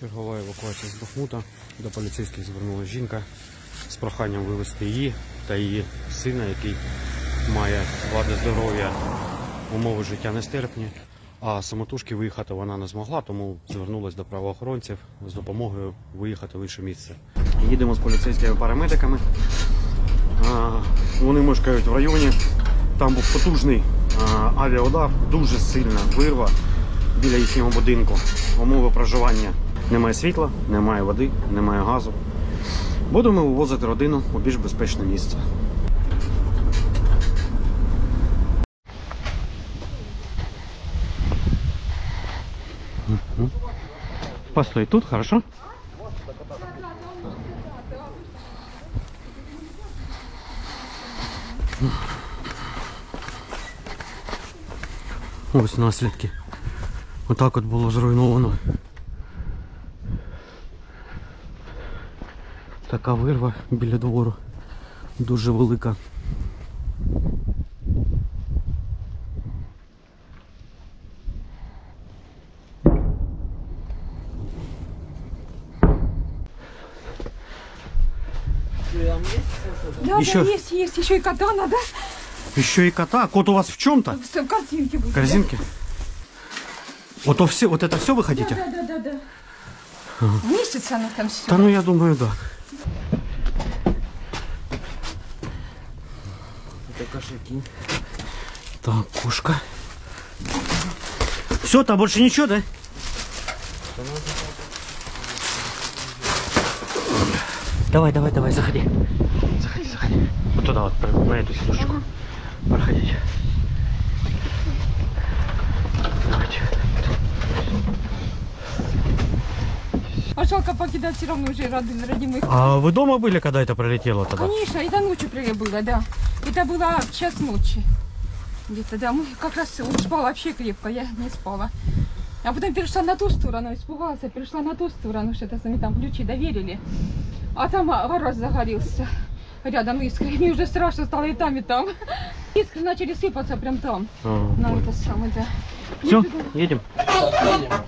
Чергова евакуація з Бахмута. До поліцейських звернулася жінка з проханням вивезти її та її сина, який має вади здоров'я, умови життя нестерпні. А самотужки виїхати вона не змогла, тому звернулася до правоохоронців з допомогою виїхати в інше місце. Їдемо з поліцейськими парамедиками. Вони мешкають в районі. Там був потужний авіаудар, дуже сильна вирва біля їхнього будинку. Умови проживання немає світла, немає води, немає газу. Будемо вивозити родину у більш безпечне місце. Постой тут, хорошо? Ось наслідки. Отак от було зруйновано. Така вирва біля двору. Дуже велика. Да, Еще- да, есть, есть. Еще и кота надо. Еще и кота. Кот у вас в чем-то? В картинке будет. Корзинки? Вот, то все, вот это все вы хотите? Да, да, да, да. Месяц она там все. Да ну я думаю, да. Это кошельки. Так, кошка. Все, там больше ничего, да? Давай, давай, давай, заходи. Заходи, заходи. Вот туда вот, на эту сидушечку. Проходите. Жалко покидать все равно уже ради моих. А вы дома были, когда это пролетело тогда? Конечно, это ночью было, да. Это было в час ночи. Где-то, да. Мы как раз он спал вообще крепко, я не спала. А потом перешла на ту сторону, испугалась, перешла на ту сторону, что-то сами там ключи доверили. А там а, гараж загорелся. Рядом искры. Мне уже страшно стало и там, и там. Искры начали сыпаться прям там. На это самое, да. Все, едем. Так,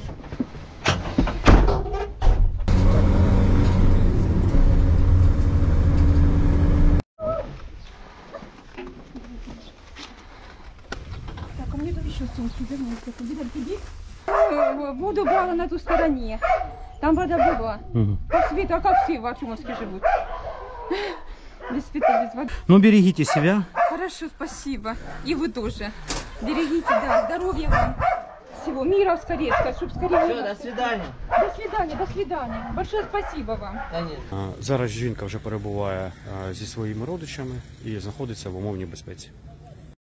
а мне там еще сумки вернуть. Где иди. Э, Воду брала на ту стороне. Там вода была. Мгм. Как света, а как все в Артемовске живут. Без света, без воды. Ну, берегите себя. Хорошо, спасибо. И вы тоже. Берегите, да, здоровья вам. Всего мира скорее, чтобы скорее... Все, до свидания. До свидания, до свидания. Большое спасибо вам. Да нет. А, Зараз жінка вже перебуває а, зі своїми родичами і знаходиться в умовній безпеці.